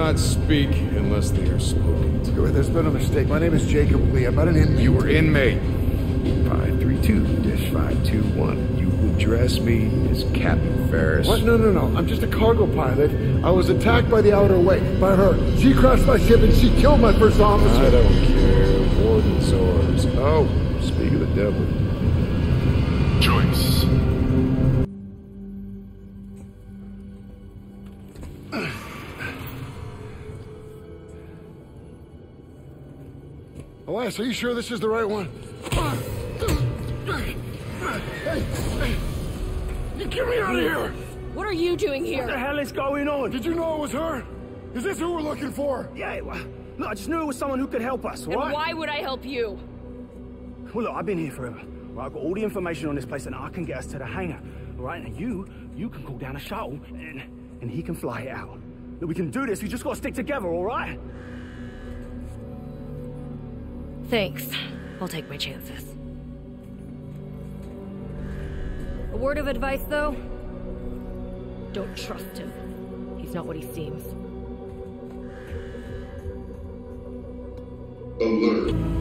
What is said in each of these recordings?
not speak unless they are spoken to. There's been a mistake. My name is Jacob Lee. I'm not an inmate. You were inmate. 532-521. You address me as Captain Ferris. What? No, no, no. I'm just a cargo pilot. I was attacked by the Outer Way, by her. She crashed my ship and she killed my first officer. I don't care. Warden's orders. Oh, speak of the devil. Joyce. Elias, are you sure this is the right one? Hey, hey. You get me out of here! What are you doing here? What the hell is going on? Did you know it was her? Is this who we're looking for? Yeah, well, look, I just knew it was someone who could help us, all And right? why would I help you? Well, look, I've been here forever. Well, I've got all the information on this place and I can get us to the hangar. All right, now you, you can call down a shuttle and, and he can fly it out. Look, we can do this, we just gotta stick together, all right? Thanks. I'll take my chances. A word of advice, though? Don't trust him. He's not what he seems. Alert.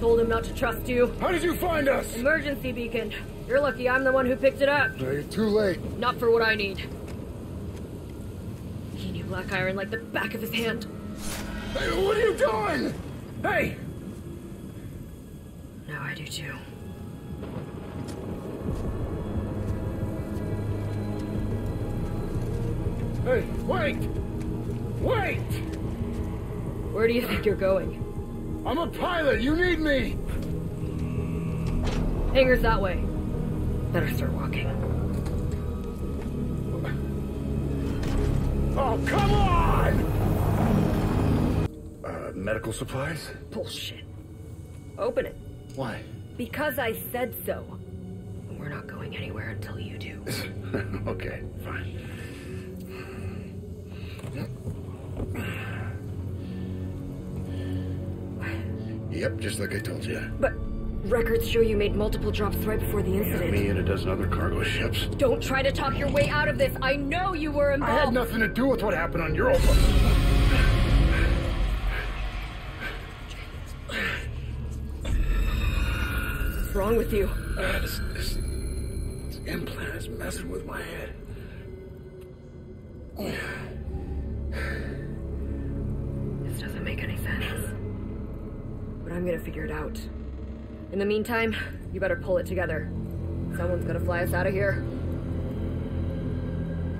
Told him not to trust you. How did you find us? Emergency beacon. You're lucky I'm the one who picked it up. No, you're too late. Not for what I need. He knew Black Iron like the back of his hand. Hey, what are you doing? Hey! Now I do too. Hey, wait! Wait! Where do you think you're going? I'm a pilot. You need me. Hangar's that way. Better start walking. Oh, come on! Uh, medical supplies? Bullshit. Open it. Why? Because I said so. We're not going anywhere until you do. okay, fine. Yep, just like I told you. But records show you made multiple drops right before the Yeah, incident. me and a dozen other cargo ships. Don't try to talk your way out of this. I know you were involved. I had nothing to do with what happened on Europa. What's wrong with you? Uh, this, this, this implant is messing with my head. This Gonna figure it out. In the meantime, you better pull it together. Someone's gonna fly us out of here.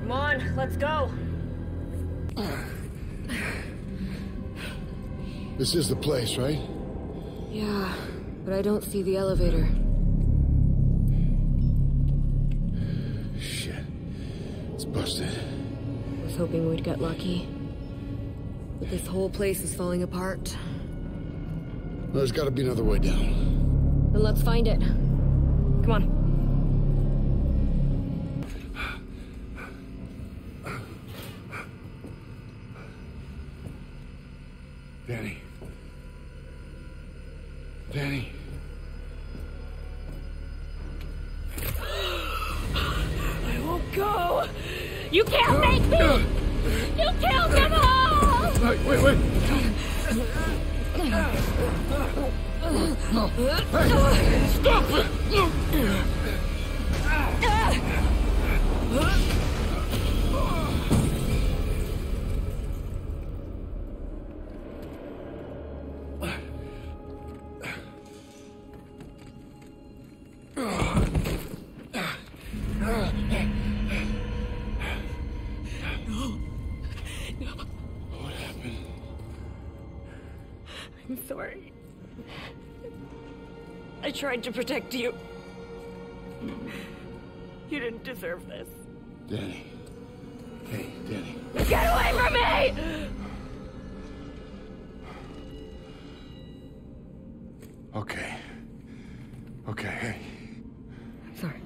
Come on, let's go. This is the place, right? Yeah, but I don't see the elevator. Shit. It's busted. I Was hoping we'd get lucky. But this whole place is falling apart. Well, there's got to be another way down. Then let's find it. Come on. Dani. Dani. I won't go. You can't make me. You killed them all. Wait, wait, wait. Stop I'm sorry. I tried to protect you. You didn't deserve this. Dani. Hey, Dani. Get away from me! Okay. Okay, hey. I'm sorry.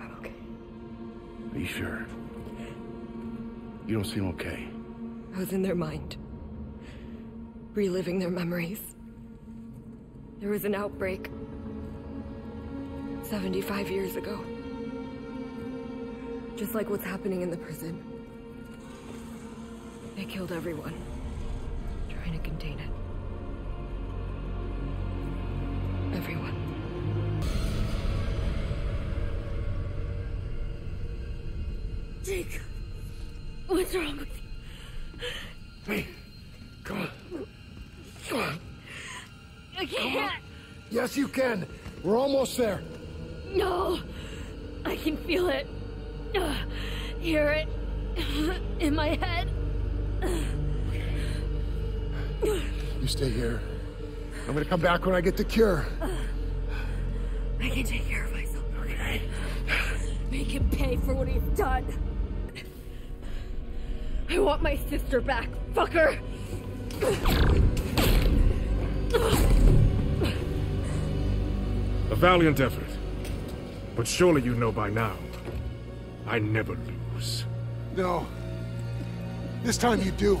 I'm okay. Are you sure? You don't seem okay. I was in their mind reliving their memories. There was an outbreak 75 years ago. Just like what's happening in the prison. They killed everyone, trying to contain it. Everyone. Jake, what's wrong with you? Hey, come on. Come on. I can't. Yes, you can. We're almost there. No, I can feel it. Uh, hear it in my head. You stay here. I'm gonna come back when I get the cure. I can take care of myself. Okay. Make him pay for what he's done. I want my sister back, fucker. A valiant effort. But surely you know by now, I never lose. No. This time you do.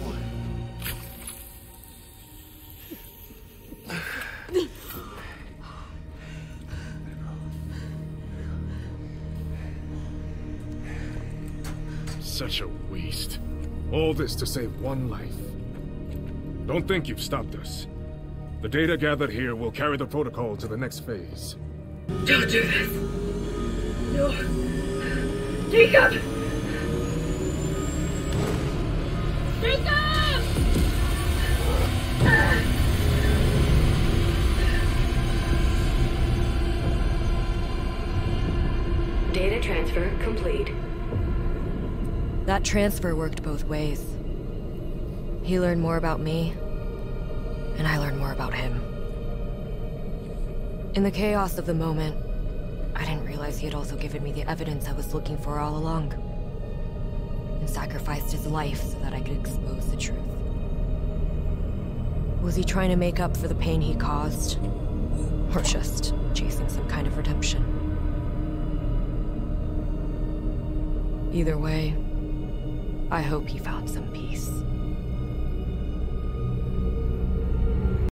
Such a waste. All this to save one life. Don't think you've stopped us. The data gathered here will carry the protocol to the next phase. Don't do this. No. Jacob! Jacob! Data transfer complete. That transfer worked both ways. He learned more about me, and I learned more about him. In the chaos of the moment, I didn't realize he had also given me the evidence I was looking for all along. And sacrificed his life so that I could expose the truth. Was he trying to make up for the pain he caused? Or just chasing some kind of redemption? Either way, I hope he found some peace.